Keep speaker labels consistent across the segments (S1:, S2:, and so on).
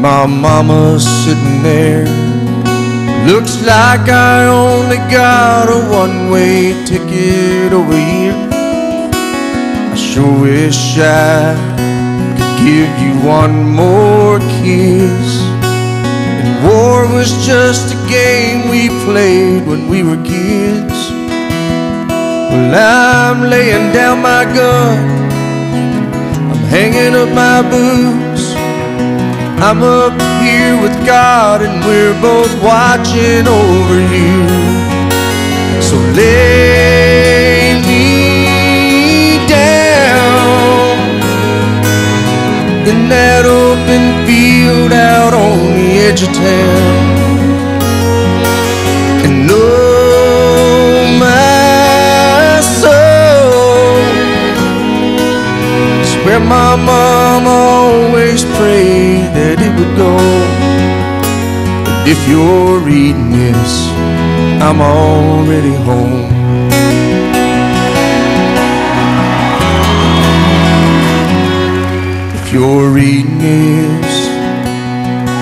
S1: my mama sitting there. Looks like I only got a one way ticket over here. I sure wish I could give you one more kiss. And war was just a game we played when we were kids. Well, I'm laying down my gun I'm hanging up my boots. I'm up here with God, and we're both watching over you. So lay me down in that open field out on the edge of town. Oh, where my mom always prayed if you're reading this, I'm already home. If you're reading this,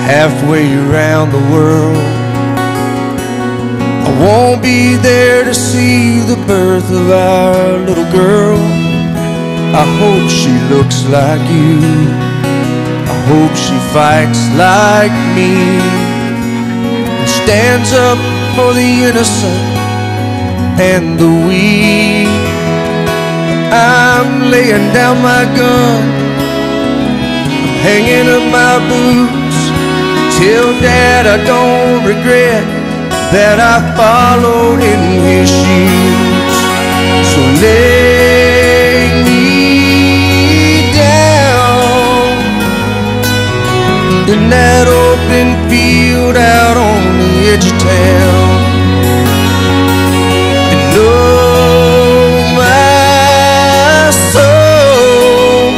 S1: halfway around the world, I won't be there to see the birth of our little girl. I hope she looks like you. Hope she fights like me and stands up for the innocent and the weak. I'm laying down my gun, I'm hanging up my boots. Till Dad I don't regret that I followed in his shoes. So lay field out on the edge of town. And oh, my soul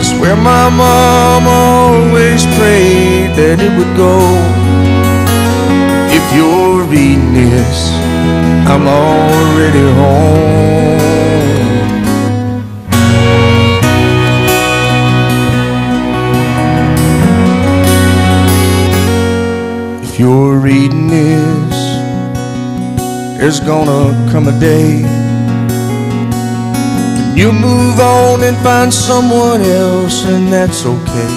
S1: is where my mom always prayed that it would go. If you're reading this, I'm already home. Reading this, there's gonna come a day when you move on and find someone else, and that's okay.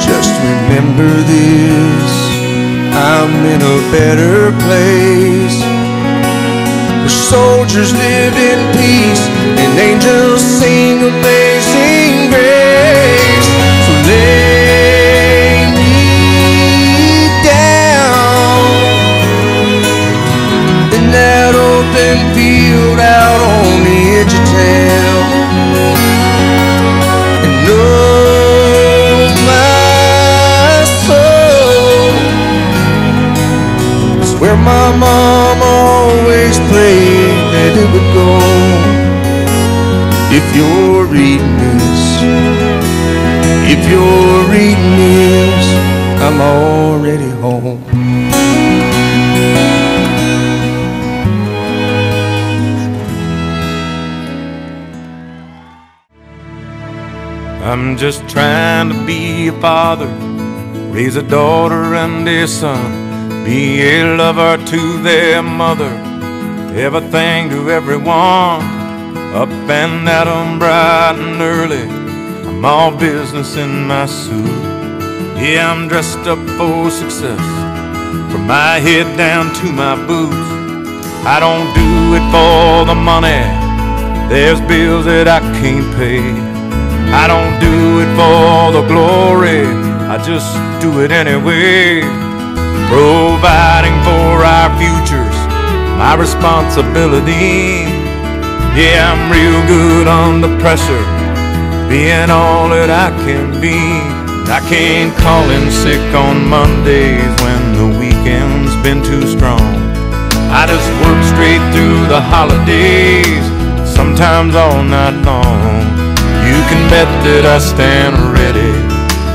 S1: Just remember this I'm in a better place where soldiers live in peace and angels sing amazing my mom always prayed that it would go. If you're reading this, if you're reading this, I'm already home. I'm just trying to be a father, raise a daughter and a son, be a lover to their mother, everything to everyone. Up and at 'em bright and early, I'm all business in my suit. Yeah, I'm dressed up for success, from my head down to my boots. I don't do it for the money, there's bills that I can't pay. I don't do it for the glory, I just do it anyway. Providing for our futures, my responsibility. Yeah, I'm real good under pressure, being all that I can be. I can't call in sick on Mondays when the weekend's been too strong. I just work straight through the holidays, sometimes all night long. You can bet that I stand ready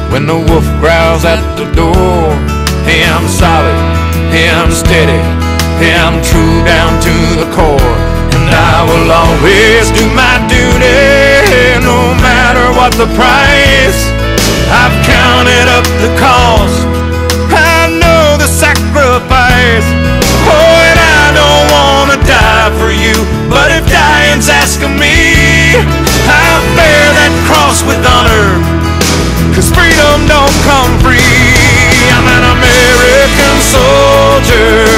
S1: when the wolf growls at the door. Hey, I'm solid, hey, I'm steady, hey, I'm true down to the core. And I will always do my duty, no matter what the price.
S2: I've counted up the cost. I know the sacrifice. Oh, and I don't wanna die for you, soldier,